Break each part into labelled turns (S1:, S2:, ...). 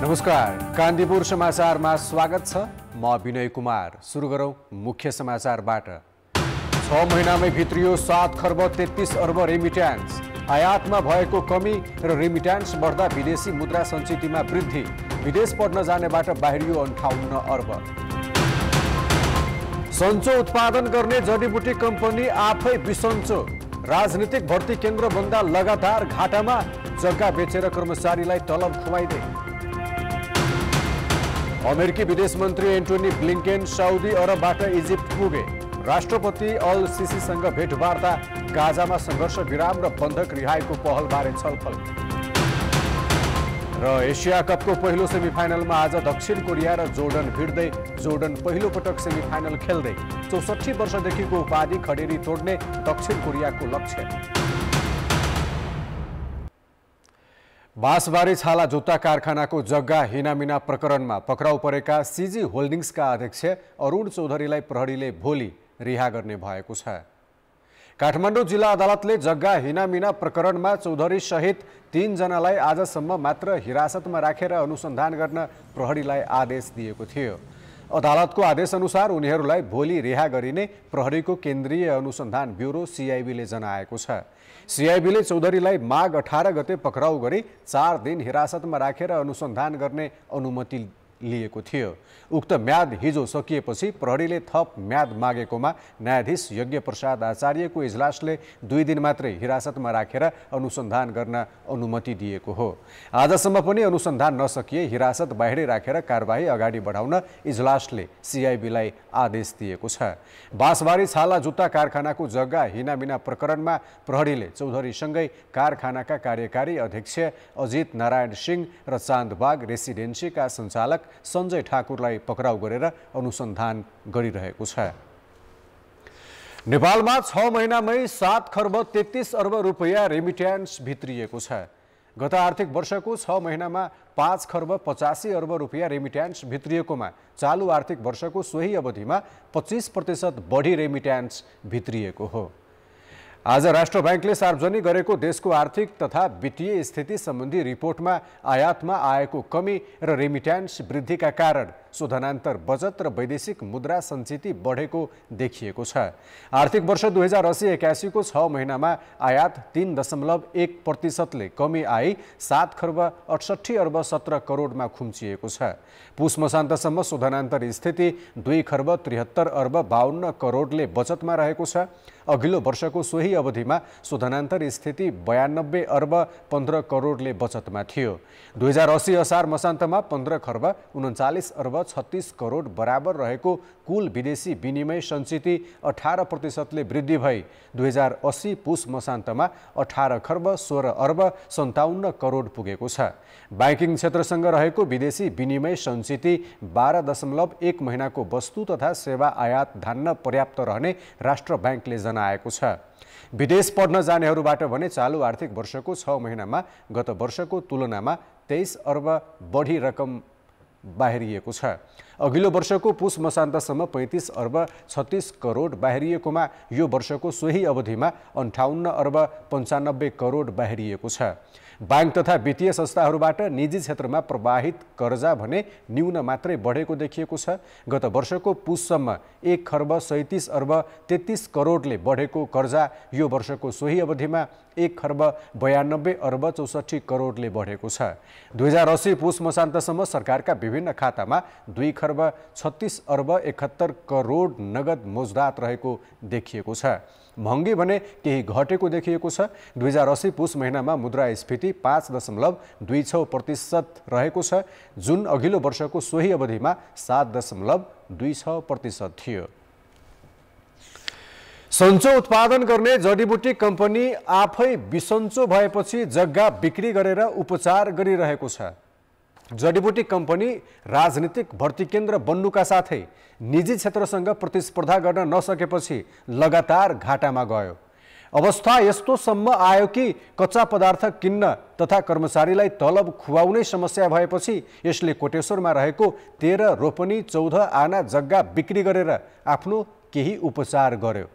S1: नमस्कार कान्तिपुर समाचारमा स्वागत छ। म विनय कुमार। सुरु गरौँ मुख्य समाचारबाट। छ महिनामै भित्रियो सात खर्ब तेत्तिस अर्ब रेमिट्यान्स आयातमा भएको कमी र रेमिट्यान्स बढ्दा विदेशी मुद्रा सञ्चितमा वृद्धि। विदेश पढ्न जानेबाट बाहिरियो अन्ठाउन्न अर्ब। सन्चो उत्पादन गर्ने जडीबुटी कम्पनी आफै बिसन्चो राजनीतिक भर्ती केन्द्र बन्दा लगातार घाटामा जग्गा बेचेर कर्मचारीलाई तलब खुवाइदिए। अमेरिकी विदेश मन्त्री एन्टोनी ब्लिङ्केन साउदी अरबबाट इजिप्ट पुगे। राष्ट्रपति अल सिसीसँग भेटवार्ता गाजामा सङ्घर्ष विराम र बन्धक रिहाईको पहलबारे छलफल। र एसिया कपको पहिलो सेमिफाइनलमा आज दक्षिण कोरिया र जोर्डन भिड्दै जोर्डन पहिलो पटक सेमिफाइनल खेल्दै। चौसठी वर्षदेखिको उपाधि खडेरी तोड्ने दक्षिण कोरियाको लक्ष्य। बाँसबारी छाला जुत्ता कारखानाको जग्गा हिनामिना प्रकरणमा पक्राउ परेका सिजी होल्डिङ्सका अध्यक्ष अरुण चौधरीलाई प्रहरीले भोलि रिहा गर्ने भएको छ। काठमाडौँ जिल्ला अदालतले जग्गा हिनामिना प्रकरणमा चौधरी सहित तिनजनालाई आजसम्म मात्र हिरासतमा राखेर अनुसन्धान गर्न प्रहरीलाई आदेश दिएको थियो। अदालतको आदेशअनुसार उनीहरूलाई भोलि रिहा गरिने प्रहरीको केन्द्रीय अनुसन्धान ब्युरो सिआइबीले जनाएको छ। सिआइबीले चौधरीलाई माघ अठार गते पक्राउ गरी चार दिन हिरासतमा राखेर अनुसन्धान गर्ने अनुमति लिएको थियो। उक्त म्याद हिजो सकिएपछि प्रहरीले थप म्याद मागेकोमा न्यायाधीश यज्ञ प्रसाद आचार्यको इजलासले दुई दिन मात्रै हिरासतमा राखेर अनुसन्धान गर्न अनुमति दिएको हो। आजसम्म पनि अनुसन्धान नसकिए हिरासत बाहिरै राखेर कारवाही अगाडि बढाउन इजलासले सिआइबीलाई आदेश दिएको छ। बाँसबारी छाला जुत्ता कारखानाको जग्गा हिनामिना प्रकरणमा प्रहरीले चौधरीसँगै कारखानाका कार्यकारी अध्यक्ष अजित नारायण सिंह र चान्दबाग रेसिडेन्सीका सञ्चालक सञ्जय ठाकुरलाई पक्राउ गरेर अनुसन्धान गरिरहेको छ। नेपालमा छ महिनामै सात खर्ब तेत्तिस अर्ब रुपियाँ रेमिट्यान्स भित्रिएको छ। गत आर्थिक वर्षको छ महिनामा पाँच खर्ब पचासी अर्ब रुपियाँ रेमिट्यान्स भित्रिएकोमा चालु आर्थिक वर्षको सोही अवधिमा पच्चिस प्रतिशत बढी रेमिट्यान्स भित्रिएको हो। आज राष्ट्र ब्याङ्कले सार्वजनिक गरेको देशको आर्थिक तथा वित्तीय स्थिति सम्बन्धी रिपोर्टमा आयातमा आएको कमी र रेमिट्यान्स वृद्धिका कारण शोधनान्तर बचत र वैदेशिक मुद्रा सञ्चिति बढेको देखिएको छ। आर्थिक वर्ष दुई हजार असी एकासीको छ महिनामा आयात तिन दशमलव एक प्रतिशतले कमी आई सात खर्ब अठसट्ठी अर्ब सत्र करोडमा खुम्चिएको छ। पुस मसान्तसम्म शोधनान्तर स्थिति दुई खर्ब त्रिहत्तर अर्ब बाहन्न करोडले बचतमा रहेको छ। अघिल्लो वर्षको सोही अवधिमा शोधनान्तर स्थिति बयानब्बे अर्ब पन्ध्र करोडले बचतमा थियो। दुई हजार असी असार मसान्तमा पन्ध्र खर्ब उन्चालिस अर्ब छत्तिस करोड बराबर रहेको कुल विदेशी विनिमय सञ्चिति अठार प्रतिशतले वृद्धि भई दुई हजार अस्सी पुस मसान्तमा अठार खर्ब सोह्र अर्ब सन्ताउन्न करोड पुगेको छ। ब्याङ्किङ क्षेत्रसँग रहेको विदेशी विनिमय सञ्चिति बाह्र दशमलव एक महिनाको वस्तु तथा सेवा आयात धान्न पर्याप्त रहने राष्ट्र ब्याङ्कले जनाएको छ। विदेश पढ्न जानेहरूबाट भने चालु आर्थिक वर्षको छ महिनामा गत वर्षको तुलनामा तेइस अर्ब बढी रकम बाहिरिएको छ। अघिल्लो वर्षको पुस मसान्तसम्म पैँतिस अर्ब छत्तिस करोड बाहिरिएकोमा यो वर्षको सोही अवधिमा अन्ठाउन्न अर्ब पन्चानब्बे करोड बाहिरिएको छ। ब्याङ्क तथा वित्तीय संस्थाहरूबाट निजी क्षेत्रमा प्रवाहित कर्जा भने न्यून मात्रै बढेको देखिएको छ। गत वर्षको पुससम्म एक खर्ब सैतिस अर्ब तेत्तिस करोडले बढेको कर्जा यो वर्षको सोही अवधिमा एक खर्ब बयानब्बे अर्ब चौसठी करोडले बढेको छ। दुई हजार अस्सी पुस मसान्तसम्म सरकारका विभिन्न खातामा दुई खर्ब छत्तिस अर्ब एकहत्तर करोड नगद मोजदात रहेको देखिएको छ। महँगी भने केही घटेको देखिएको छ। दुई हजार अस्सी पुस महिनामा मुद्रास्फीति पाँच दशमलव दुई छ प्रतिशत रहेको छ। जुन अघिल्लो वर्षको सोही अवधिमा सात दशमलव दुई छ प्रतिशत थियो। सन्चो उत्पादन गर्ने जडीबुटी कम्पनी आफै बिसन्चो भएपछि जग्गा बिक्री गरेर उपचार गरिरहेको छ। जडीबुटी कम्पनी राजनीतिक भर्ती केन्द्र बन्नुका साथै निजी क्षेत्रसँग प्रतिस्पर्धा गर्न नसकेपछि लगातार घाटामा गयो। अवस्था यस्तोसम्म आयो कि कच्चा पदार्थ किन्न तथा कर्मचारीलाई तलब खुवाउनै समस्या भएपछि यसले कोटेश्वरमा रहेको तेह्र रोपनी चौध आना जग्गा बिक्री गरेर आफ्नो केही उपचार गर्यो।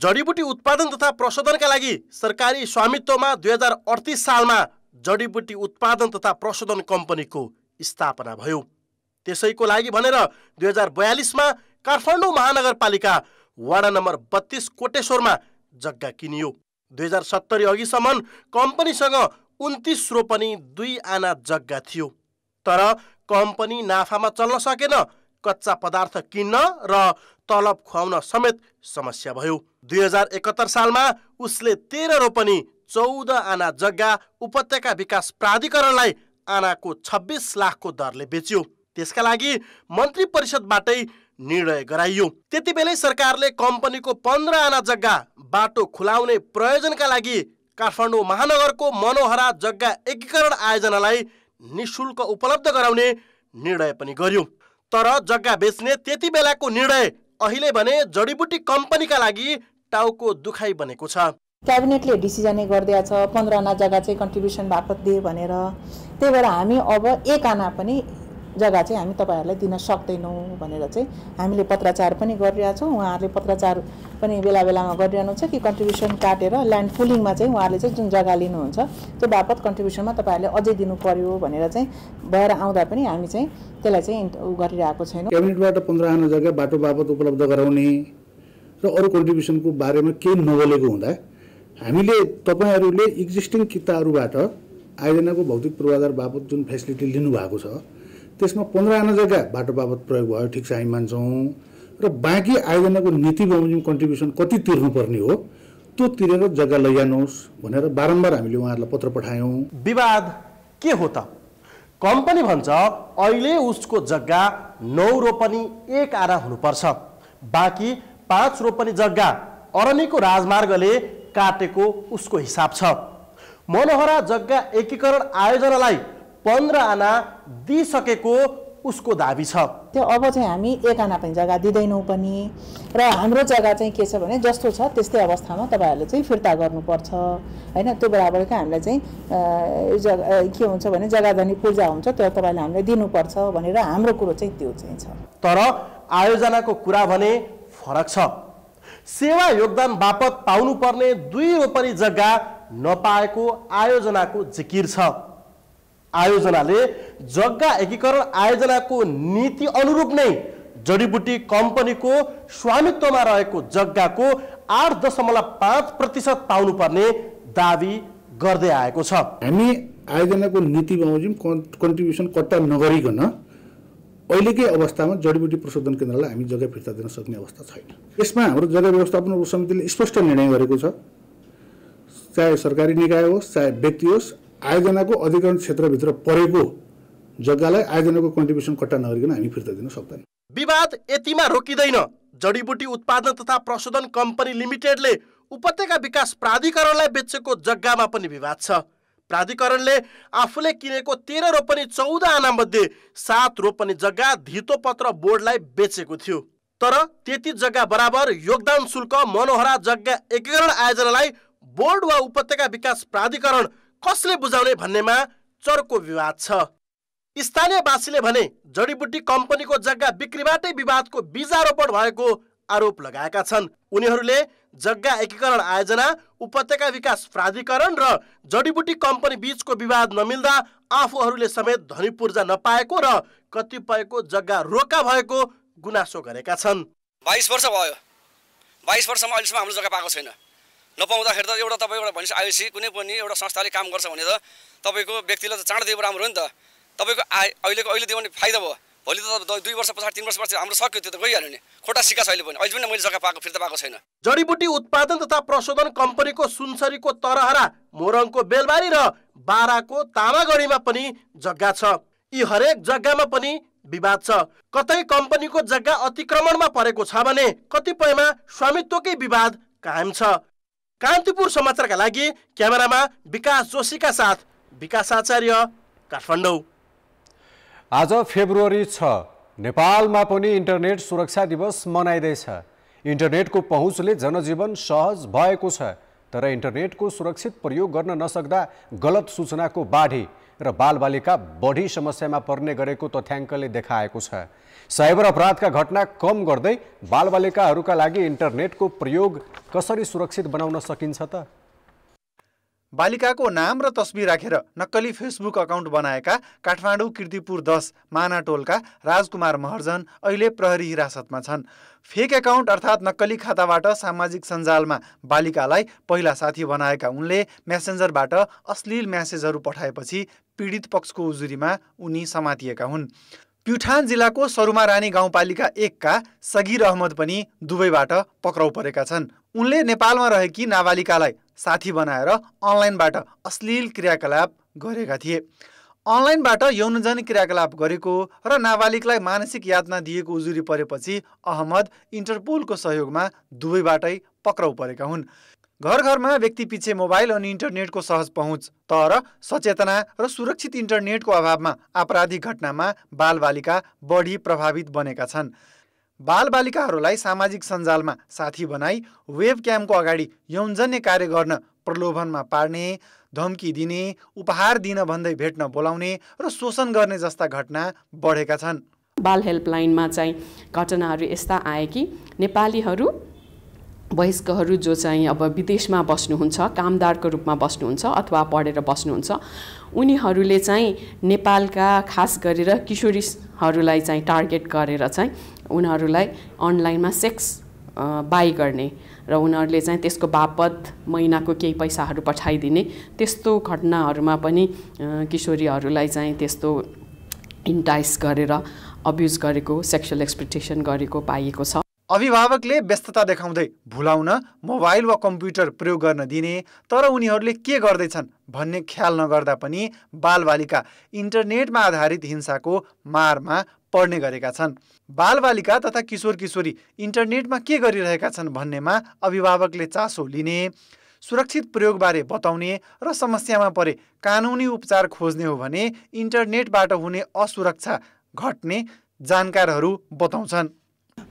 S2: जडीबुटी उत्पादन तथा प्रशोधनका लागि सरकारी स्वामित्वमा दुई हजार अडतिस सालमा जडीबुटी उत्पादन तथा प्रशोधन कम्पनीको स्थापना भयो। त्यसैको लागि भनेर दुई हजार बयालिसमा काठमाडौँ महानगरपालिका वडा नम्बर बत्तीस कोटेश्वरमा जग्गा किनियो। दुई हजार सत्तरी अघिसम्म कम्पनीसँग उन्तिस रोपनी दुई आना जग्गा थियो। तर कम्पनी नाफामा चल्न सकेन कच्चा पदार्थ किन्न र तलब खुवाउन समेत समस्या भयो। दुई हजार एकहत्तर सालमा उसले तेह्र रोपनी चौध आना जग्गा उपत्यका विकास प्राधिकरणलाई आनाको छब्बिस लाखको दरले बेच्यो। त्यसका लागि मन्त्री परिषदबाटै निर्णय गराइयो। त्यति बेलै सरकारले कम्पनीको पन्ध्र आना जग्गा बाटो खुलाउने प्रयोजनका लागि काठमाडौँ महानगरको मनोहरा जग्गा एकीकरण आयोजनालाई निशुल्क उपलब्ध गराउने निर्णय पनि गर्यो। तर जग्गा बेच्ने त्यति बेलाको निर्णय अहिले भने जडीबुटी कम्पनीका लागि टाउको दुखाइ बनेको छ।
S3: क्याबिनेटले डिसिजनै गरिदिएको छ पन्ध्र आना जग्गा चाहिँ कन्ट्रिब्युसन बापत दिए भनेर। त्यही भएर हामी अब एक आना पनि जग्गा चाहिँ हामी तपाईँहरूलाई दिन सक्दैनौँ भनेर चाहिँ हामीले पत्राचार पनि गरिरहेछौँ उहाँहरूले पत्राचार पनि बेला बेलामा गरिरहनु छ कि कन्ट्रिब्युसन काटेर ल्यान्ड पुलिङमा चाहिँ उहाँहरूले चाहिँ जुन जग्गा लिनुहुन्छ त्यो बापत कन्ट्रिब्युसनमा तपाईँहरूले अझै दिनु पर्यो भनेर चाहिँ भएर आउँदा पनि हामी चाहिँ त्यसलाई चाहिँ गरिरहेको छैनौँ।
S4: क्याबिनेटबाट पन्ध्र आना जग्गा बाटो बापत उपलब्ध गराउने र अरू कन्ट्रिब्युसनको बारेमा केही नबोलेको हुँदा हामीले तपाईँहरूले एक्जिस्टिङ किताहरूबाट आयोजनाको भौतिक पूर्वाधार बापत जुन फेसिलिटी लिनुभएको छ त्यसमा पन्ध्र आना जग्गा बाटो बापत प्रयोग भयो ठिक छ हामी मान्छौँ। र बाँकी आयोजनाको नीति बमोजिम कन्ट्रिब्युसन कति तिर्नुपर्ने हो त्यो तिरेर जग्गा लैजानुहोस् भनेर बारम्बार हामीले उहाँहरूलाई पत्र पठायौँ।
S2: विवाद के हो त? कम्पनी भन्छ अहिले उसको जग्गा नौ रोपनी एक आना हुनुपर्छ। बाँकी पाँच रोपनी जग्गा अरनीको राजमार्गले काटेको उसको हिसाब छ। मनोहरा जग्गा एकीकरण आयोजनालाई पन्ध्र आना दिइसकेको उसको दाबी छ।
S3: त्यो अब चाहिँ हामी एक आना पनि जग्गा दिँदैनौँ पनि। र हाम्रो जग्गा चाहिँ के छ भने जस्तो छ त्यस्तै अवस्थामा तपाईँहरूले चाहिँ फिर्ता गर्नुपर्छ। होइन त्यो बराबरकै हामीलाई चाहिँ जग्गा के हुन्छ भने जग्गा धनी पूर्जा हुन्छ त्यो तपाईँले हामीलाई दिनुपर्छ भनेर हाम्रो कुरो चाहिँ त्यो चाहिँ छ।
S2: तर आयोजनाको कुरा भने फरक छ। सेवा योगदान बापत पाउनुपर्ने दुई रोपनी जग्गा नपाएको आयोजनाको जिकिर छ। आयोजनाले जग्गा एकीकरण आयोजनाको नीति अनुरूप नै जडीबुटी कम्पनीको स्वामित्वमा रहेको जग्गाको आठ दशमलव पाँच प्रतिशत पाउनुपर्ने दावी गर्दै आएको छ।
S4: हामी आयोजनाको नीति बमोजिम कन्ट्रिब्युसन कट्टा नगरिकन। अहिलेकै अवस्थामा जडीबुटी प्रशोधन केन्द्रलाई हामी जग्गा फिर्ता दिन सक्ने अवस्था छैन। यसमा हाम्रो जग्गा व्यवस्थापन समितिले स्पष्ट निर्णय गरेको छ। चाहे सरकारी निकाय होस् चाहे व्यक्ति होस् आयोजनाको अधिकरण क्षेत्रभित्र परेको जग्गालाई आयोजनाको कन्ट्रिब्युसन कट्टा नगरिकन हामी फिर्ता दिन सक्दैन।
S2: विवाद यतिमा रोकिँदैन। जडीबुटी उत्पादन तथा प्रशोधन कम्पनी लिमिटेडले उपत्यका विकास प्राधिकरणलाई बेचेको जग्गामा पनि विवाद छ। प्राधिकरणले आफूले किनेको तेह्र रोपनी चौध आनामध्ये सात रोपनी जग्गा धितोपत्र बोर्डलाई बेचेको थियो। तर त्यति जग्गा बराबर योगदान शुल्क मनोहरा जग्गा एकीकरण आयोजनालाई बोर्ड वा उपत्यका विकास प्राधिकरण कसले बुझाउने भन्नेमा चर्को विवाद छ। स्थानीयवासीले भने जडीबुटी कम्पनीको जग्गा बिक्रीबाटै विवादको बीजारोपण भएको आरोप लगाएका छन्। उनीहरूले जग्गा एकीकरण आयोजना उपत्यका विकास प्राधिकरण र जडीबुटी कम्पनी बीचको विवाद नमिल्दा आफूहरूले समेत धनी पूर्जा नपाएको र कतिपयको जग्गा रोका भएको गुनासो गरेका छन्।
S5: बाइस वर्ष भयो। बाइस वर्षमा अहिलेसम्म हाम्रो जग्गा पाएको छैन। नपाउँदाखेरि त एउटा तपाईँ एउटा भनेपछि आएपछि कुनै पनि एउटा संस्थाले काम गर्छ भने त तपाईँको व्यक्तिलाई त चाँडो दिएको राम्रो हो नि त। तपाईँको आए अहिलेको अहिले दियो भने फाइदा भयो। भोलि त दुई वर्ष पछाडि तिन वर्ष पछाडि हाम्रो सक्यो त्यो त गइहाल्यो नि। खोटा सिका छ अहिले पनि अहिले पनि मैले जग्गा पाएको फिर्ता पाएको छैन।
S2: जडीबुटी उत्पादन तथा प्रशोधन कम्पनीको सुनसरीको तरहरा मोरङको बेलबारी र बाराको तामागढीमा पनि जग्गा छ। यी हरेक जग्गामा पनि विवाद छ। कतै कम्पनीको जग्गा अतिक्रमणमा परेको छ भने कतिपयमा स्वामित्वकै विवाद कायम छ। कान्तिपुर समाचारका लागि क्यामेरामा विकास जोशीका साथ विकास आचार्य काठमाडौँ।
S1: आज फेब्रुअरी छ। नेपालमा पनि इन्टरनेट सुरक्षा दिवस मनाइँदैछ। इन्टरनेटको पहुँचले जनजीवन सहज भएको छ तर इन्टरनेटको सुरक्षित प्रयोग गर्न नसक्दा गलत सूचनाको बाढी र बालबालिका बढी समस्यामा पर्ने गरेको तथ्याङ्कले देखाएको छ। साइबर अपराधका घटना कम गर्दै बालबालिकाहरूका लागि इन्टरनेटको प्रयोग कसरी सुरक्षित बनाउन सकिन्छ त?
S6: बालिकाको नाम र तस्बिर राखेर नक्कली फेसबुक अकाउन्ट बनाएका काठमाडौँ किर्तिपुर दस मानाटोलका राजकुमार महर्जन अहिले प्रहरी हिरासतमा छन्। फेक एकाउन्ट अर्थात् नक्कली खाताबाट सामाजिक सञ्जालमा बालिकालाई पहिला साथी बनाएका उनले म्यासेन्जरबाट अश्लील म्यासेजहरू पठाएपछि पीडित पक्षको उजुरीमा उनी समातिएका हुन्। प्युठान जिल्लाको सरुमा रानी गाउँपालिका एकका सगिर अहमद पनि दुबईबाट पक्राउ परेका छन्। उनले नेपालमा रहेकी नाबालिकालाई साथी बनाएर अनलाइनबाट अश्लील क्रियाकलाप गरेका थिए। अनलाइनबाट यौनजन क्रियाकलाप गरेको र नाबालिगलाई मानसिक यातना दिएको उजुरी परेपछि अहमद इन्टरपोलको सहयोगमा दुवैबाटै पक्राउ परेका हुन्। घर घरमा व्यक्ति पछि मोबाइल अनि इन्टरनेटको सहज पहुँच तर सचेतना र सुरक्षित इन्टरनेटको अभावमा आपराधिक घटनामा बालबालिका बढी प्रभावित बनेका छन्। बालबालिकाहरूलाई सामाजिक सञ्जालमा साथी बनाई वेब क्यामको अगाडि यौनजन्य कार्य गर्न प्रलोभनमा पार्ने धम्की दिने उपहार दिन भन्दै भेट्न बोलाउने र शोषण गर्ने जस्ता घटना बढेका छन्।
S7: बाल हेल्पलाइनमा चाहिँ घटनाहरू यस्ता आए कि नेपालीहरू वयस्कहरू जो चाहिँ अब विदेशमा बस्नुहुन्छ कामदारको रूपमा बस्नुहुन्छ अथवा पढेर बस्नुहुन्छ उनीहरूले चाहिँ नेपालका खास गरेर किशोरीहरूलाई चाहिँ टार्गेट गरेर चाहिँ उनीहरूलाई अनलाइनमा सेक्स बाई गर्ने र उनीहरूले चाहिँ त्यसको बापत महिनाको केही पैसाहरू पठाइदिने त्यस्तो घटनाहरूमा पनि किशोरीहरूलाई चाहिँ त्यस्तो इन्टाइस गरेर अब्युज गरेको सेक्सुअल एक्सपेक्टेसन गरेको पाइएको छ।
S6: अभिभावकले व्यस्तता देखाउँदै भुलाउन मोबाइल वा कम्प्युटर प्रयोग गर्न दिने तर उनीहरूले के गर्दैछन् भन्ने ख्याल नगर्दा पनि बालबालिका इन्टरनेटमा आधारित हिंसाको मारमा पढ्ने गरेका छन्। बालबालिका तथा किशोर किशोरी इन्टरनेटमा के गरिरहेका छन् भन्नेमा अभिभावकले चासो लिने सुरक्षित प्रयोगबारे बताउने र समस्यामा परे कानुनी उपचार खोज्ने हो भने इन्टरनेटबाट हुने असुरक्षा घट्ने जानकारहरू बताउँछन्।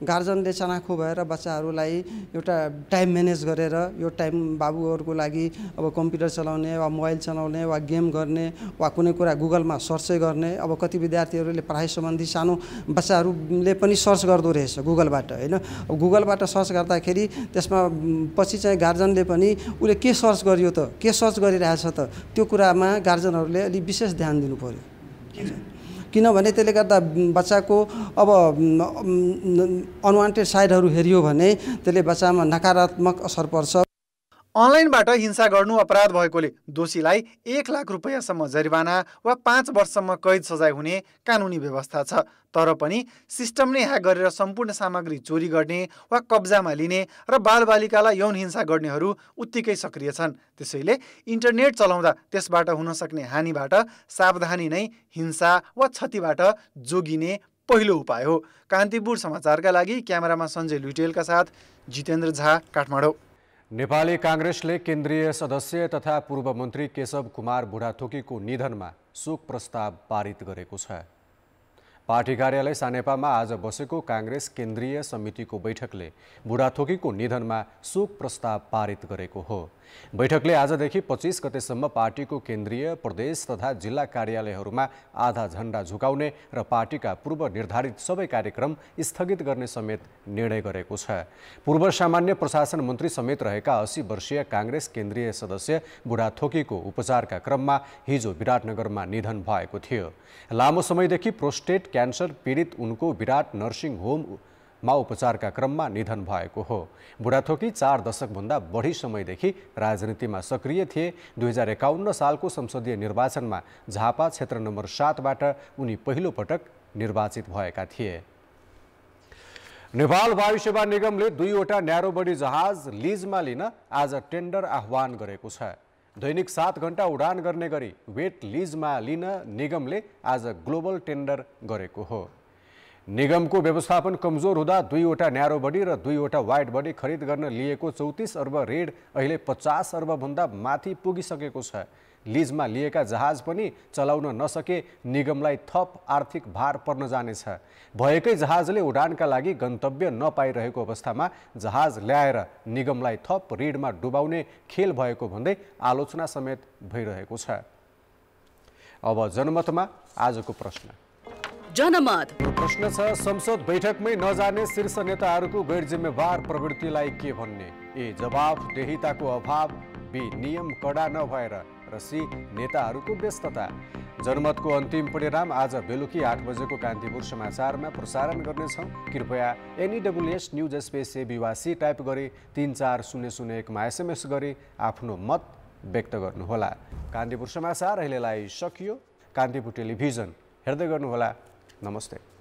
S8: गार्जनले चनाखो भएर बच्चाहरूलाई एउटा टाइम म्यानेज गरेर यो टाइम बाबुहरूको लागि अब कम्प्युटर चलाउने वा मोबाइल चलाउने वा गेम गर्ने वा कुनै कुरा गुगलमा सर्चै गर्ने अब कति विद्यार्थीहरूले पढाइ सम्बन्धी सानो बच्चाहरूले पनि सर्च गर्दो रहेछ गुगलबाट होइन? गुगलबाट सर्च गर्दाखेरि त्यसमा पछि चाहिँ गार्जनले पनि उसले के सर्च गरियो त के सर्च गरिरहेछ त त्यो कुरामा गार्जनहरूले अलिक विशेष ध्यान दिनु पऱ्यो किनभने त्यसले गर्दा बच्चाको अब अनवान्टेड साइडहरू हेऱ्यो भने त्यसले बच्चामा नकारात्मक असर पर्छ।
S6: अनलाइनबाट हिंसा गर्नु अपराध भएकोले दोषीलाई एक लाख रुपियाँसम्म जरिवाना वा पाँच वर्षसम्म कैद सजाय हुने कानुनी व्यवस्था छ। तर पनि सिस्टम नै ह्याक गरेर सम्पूर्ण सामग्री चोरी गर्ने वा कब्जामा लिने र बालबालिकालाई यौन हिंसा गर्नेहरू उत्तिकै सक्रिय छन्। त्यसैले इन्टरनेट चलाउँदा त्यसबाट हुन सक्ने हानिबाट सावधानी नै हिंसा वा क्षतिबाट जोगिने पहिलो उपाय हो। कान्तिपुर समाचारका लागि क्यामेरामा सञ्जय लुटेलका साथ जितेन्द्र झा काठमाडौँ।
S1: नेपाली काङ्ग्रेसले केन्द्रीय सदस्य तथा पूर्व मन्त्री केशव कुमार बुढाथोकीको निधनमा शोक प्रस्ताव पारित गरेको छ। पार्टी कार्यालय सानेपामा आज बसेको काङ्ग्रेस केन्द्रीय समितिको बैठकले बुढाथोकीको निधनमा शोक प्रस्ताव पारित गरेको हो। बैठकले आजदेखि पच्चिस गतेसम्म पार्टीको केन्द्रीय प्रदेश तथा जिल्ला कार्यालयहरूमा आधा झन्डा झुकाउने र पार्टीका पूर्व निर्धारित सबै कार्यक्रम स्थगित गर्ने समेत निर्णय गरेको छ। पूर्व सामान्य प्रशासन मन्त्री समेत रहेका अस्सी वर्षीय काङ्ग्रेस केन्द्रीय सदस्य बुढाथोकीको उपचारका क्रममा हिजो विराटनगरमा निधन भएको थियो। लामो समयदेखि प्रोस्टेट क्यान्सर पीडित उनको विराट नर्सिङ होम मा उपचारका क्रममा निधन भएको हो। बुढाथोकी चार दशकभन्दा बढी समयदेखि राजनीतिमा सक्रिय थिए। दुई हजार एकाउन्न सालको संसदीय निर्वाचनमा झापा क्षेत्र नम्बर सातबाट उनी पहिलो पटक निर्वाचित भएका थिए। नेपाल वायु सेवा निगमले दुईवटा न्यारोबडी जहाज लिजमा लिन आज टेन्डर आह्वान गरेको छ। दैनिक सात घन्टा उडान गर्ने गरी वेट लिजमा लिन निगमले आज ग्लोबल टेन्डर गरेको हो। निगमको व्यवस्थापन कमजोर हुँदा दुईवटा न्यारो बडी र दुईवटा वाइड बडी खरिद गर्न लिएको चौतिस अर्ब रेड अहिले पचास अर्बभन्दा माथि पुगिसकेको छ। लिजमा लिएका जहाज पनि चलाउन नसके निगमलाई थप आर्थिक भार पर्न जानेछ। भएकै जहाजले उडानका लागि गन्तव्य नपाइरहेको अवस्थामा जहाज ल्याएर निगमलाई थप ऋणमा डुबाउने खेल भएको भन्दै आलोचना समेत भइरहेको छ। अब जनमतमा आजको प्रश्न।
S7: जनमत।
S1: प्रश्न छ संसद बैठकमै नजाने शीर्ष नेताहरूको गैर जिम्मेवार प्रवृत्तिलाई के भन्ने? ए जवाफ देहिताको अभाव बी नियम कडा नभएर। र सी नेताहरूको व्यस्तता। जनमतको अन्तिम परिणाम आज बेलुकी आठ बजेको कान्तिपुर समाचारमा प्रसारण गर्नेछौँ। कृपया एनइडब्लुएस न्युज स्पेस एबिवासी टाइप गरी तिन चार शून्य शून्य एकमा एसएमएस गरी आफ्नो मत व्यक्त गर्नुहोला। कान्तिपुर समाचार अहिलेलाई सकियो। कान्तिपुर टेलिभिजन हेर्दै गर्नुहोला। नमस्ते।